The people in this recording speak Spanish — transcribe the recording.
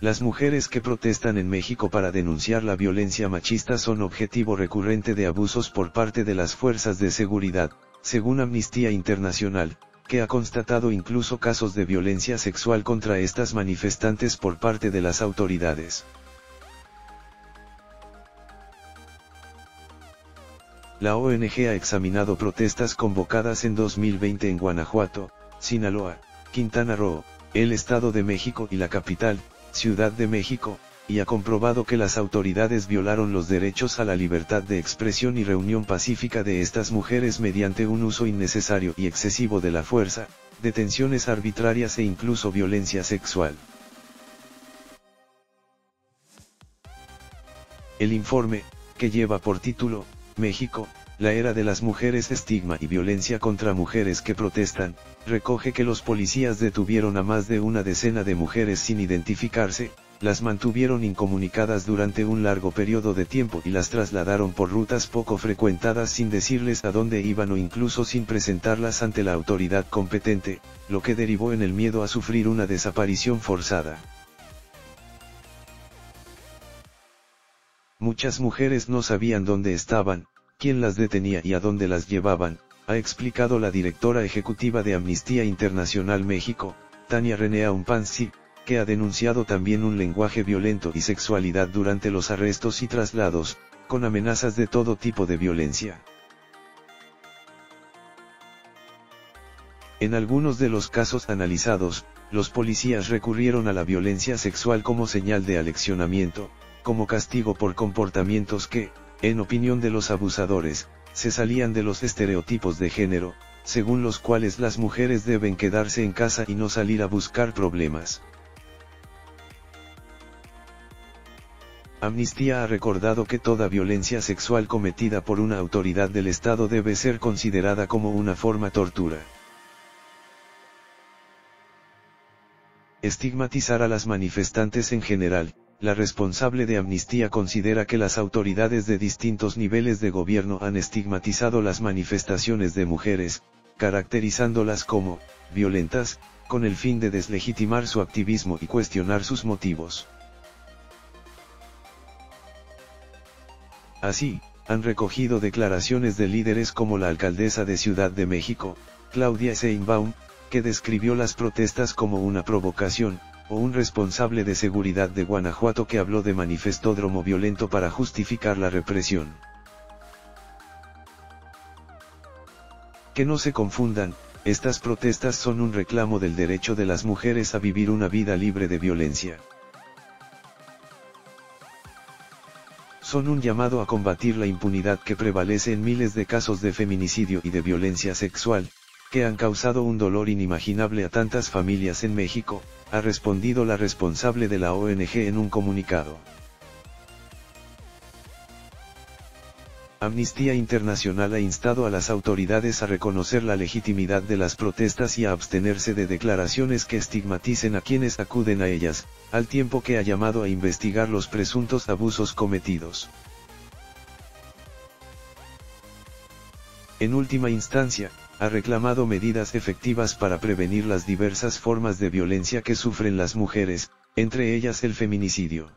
Las mujeres que protestan en México para denunciar la violencia machista son objetivo recurrente de abusos por parte de las fuerzas de seguridad, según Amnistía Internacional, que ha constatado incluso casos de violencia sexual contra estas manifestantes por parte de las autoridades. La ONG ha examinado protestas convocadas en 2020 en Guanajuato, Sinaloa, Quintana Roo, el Estado de México y la capital, Ciudad de México, y ha comprobado que las autoridades violaron los derechos a la libertad de expresión y reunión pacífica de estas mujeres mediante un uso innecesario y excesivo de la fuerza, detenciones arbitrarias e incluso violencia sexual. El informe, que lleva por título, México, la era de las mujeres estigma y violencia contra mujeres que protestan, recoge que los policías detuvieron a más de una decena de mujeres sin identificarse, las mantuvieron incomunicadas durante un largo periodo de tiempo y las trasladaron por rutas poco frecuentadas sin decirles a dónde iban o incluso sin presentarlas ante la autoridad competente, lo que derivó en el miedo a sufrir una desaparición forzada. Muchas mujeres no sabían dónde estaban, quién las detenía y a dónde las llevaban, ha explicado la directora ejecutiva de Amnistía Internacional México, Tania Renea Umpansi, que ha denunciado también un lenguaje violento y sexualidad durante los arrestos y traslados, con amenazas de todo tipo de violencia. En algunos de los casos analizados, los policías recurrieron a la violencia sexual como señal de aleccionamiento, como castigo por comportamientos que, en opinión de los abusadores, se salían de los estereotipos de género, según los cuales las mujeres deben quedarse en casa y no salir a buscar problemas. Amnistía ha recordado que toda violencia sexual cometida por una autoridad del Estado debe ser considerada como una forma tortura. Estigmatizar a las manifestantes en general, la responsable de Amnistía considera que las autoridades de distintos niveles de gobierno han estigmatizado las manifestaciones de mujeres, caracterizándolas como, violentas, con el fin de deslegitimar su activismo y cuestionar sus motivos. Así, han recogido declaraciones de líderes como la alcaldesa de Ciudad de México, Claudia Seinbaum, que describió las protestas como una provocación, o un responsable de seguridad de Guanajuato que habló de manifestódromo violento para justificar la represión. Que no se confundan, estas protestas son un reclamo del derecho de las mujeres a vivir una vida libre de violencia. Son un llamado a combatir la impunidad que prevalece en miles de casos de feminicidio y de violencia sexual, que han causado un dolor inimaginable a tantas familias en México, ha respondido la responsable de la ONG en un comunicado. Amnistía Internacional ha instado a las autoridades a reconocer la legitimidad de las protestas y a abstenerse de declaraciones que estigmaticen a quienes acuden a ellas, al tiempo que ha llamado a investigar los presuntos abusos cometidos. En última instancia, ha reclamado medidas efectivas para prevenir las diversas formas de violencia que sufren las mujeres, entre ellas el feminicidio.